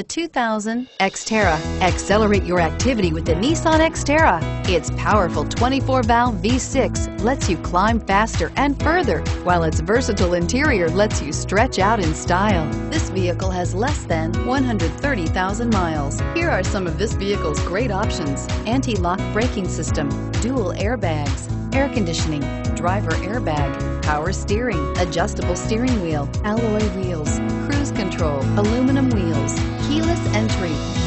The 2000 Xterra. Accelerate your activity with the Nissan Xterra. Its powerful 24-valve V6 lets you climb faster and further, while its versatile interior lets you stretch out in style. This vehicle has less than 130,000 miles. Here are some of this vehicle's great options. Anti-lock braking system, dual airbags, air conditioning, driver airbag, power steering, adjustable steering wheel, alloy wheels, cruise control, aluminum wheels.